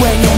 When